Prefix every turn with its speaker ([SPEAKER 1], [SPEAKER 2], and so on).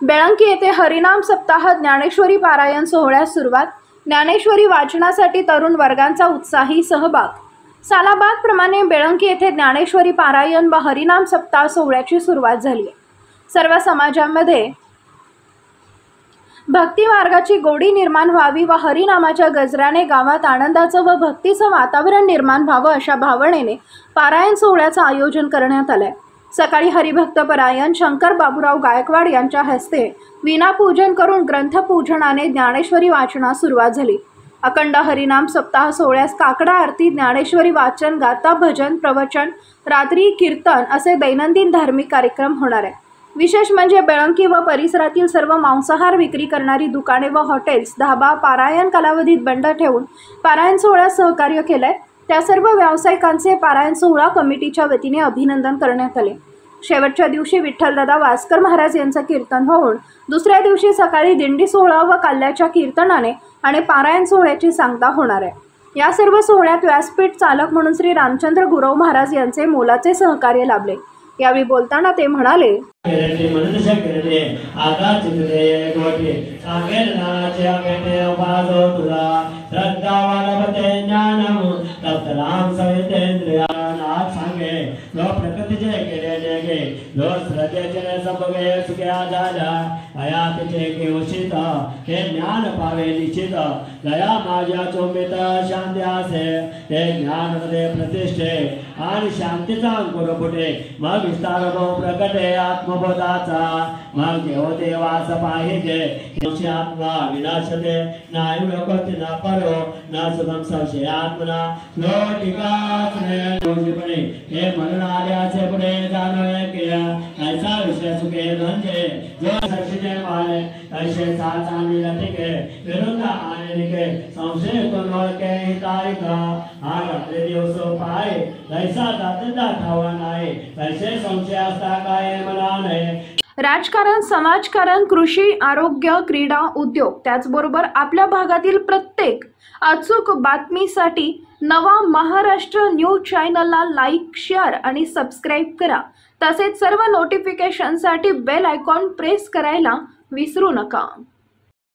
[SPEAKER 1] बेळंकी येथे हरिनाम सप्ताह ज्ञानेश्वरी पारायण सोहळ्यास सुरुवात. ज्ञानेश्वरी वाचनासाठी तरुण वर्गांचा उत्साही सहभाग. सालाबादप्रमाणे बेळंकी येथे ज्ञानेश्वरी पारायण व हरिनाम सप्ताह सोहळ्याची सुरुवात झाली. आहे सर्व समाजामध्ये भक्ती मार्गाची गोडी निर्माण व्हावी व हरिनामाच्या गजराने गावात आनंदाचं व भक्तीचं वातावरण निर्माण व्हावं अशा भावनेने पारायण सोहळ्याचं आयोजन करण्यात आलं आहे सकाळी हरिभक्त परायण शंकर बाबूराव गायकवाड यांच्या हस्ते विनापूजन करून ग्रंथपूजनाने ज्ञानेश्वरी वाचनास सुरुवात झाली. अखंड हरिनाम सप्ताह सोहळ्यास काकडा आरती ज्ञानेश्वरी वाचन गाता भजन प्रवचन रात्री कीर्तन असे दैनंदिन धार्मिक कार्यक्रम होणार आहे विशेष म्हणजे बेळंकी व परिसरातील सर्व मांसाहार विक्री करणारी दुकाने व हॉटेल्स धाबा पारायण कालावधीत बंद ठेवून पारायण सोहळ्यास सहकार्य केलंय. त्या सर्व व्यावसायिकांचे पारायण सोहळा कमिटीच्या वतीने अभिनंदन करण्यात आले. शेवटच्या दिवशी विठ्ठलदादा वास्कर महाराज यांचं कीर्तन होऊन दुसऱ्या दिवशी सकाळी दिंडी सोहळा व काल्याच्या कीर्तनाने आणि पारायण सोहळ्याची सांगता होणार आहे. या सर्व सोहळ्यात व्यासपीठ चालक म्हणून श्री रामचंद्र गुरव महाराज यांचे मोलाचे सहकार्य लाभले. यावेळी बोलताना ते म्हणाले
[SPEAKER 2] केरते मनुष्य केरते आकाश चित्ते गोटे सांगेल नाचे अंगेते सांगे प्रकृतीचे जेगे जो श्रद्धेचे सबगे सुख्या झाला. हयातीचे केवशित. हे ज्ञान पावे निश्चित. दया माझ्या चोमित शांती असे. हे ज्ञानमध्ये प्रतिष्ठे आणि शांतीचा अंकुर फुटे. मग विस्तार भाऊ प्रकटे आत्मबोधाचा. मग देव देवास पाहिजे. तुमची आत्मा विनाशते. नाही लोकते ना परो. ना सुगम संशय आत्मना. लो टिकासने हे म्हणून आल्याचे पुढे जाणो केला. ऐसा विषय सुखे म्हणजे जो सक्षिते माने ऐसे साथ चांदी लटिके विरुद्ध आने लिखे संशय कोण ओळखे हितायिका हार रात्री दिवस पाए ऐसा दातदा ठावा नाही ऐसे संशय असता काय म्हणा नाही
[SPEAKER 1] राजकारण समाजकारण कृषी आरोग्य क्रीडा उद्योग त्याचबरोबर आपल्या भागातील प्रत्येक अचूक बातमीसाठी नवा महाराष्ट्र न्यूज चॅनलला लाईक शेअर आणि सबस्क्राईब करा. तसेच सर्व नोटिफिकेशनसाठी बेल आयकॉन प्रेस करायला विसरू नका.